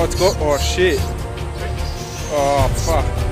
Oh, it's got. Oh shit. Oh fuck.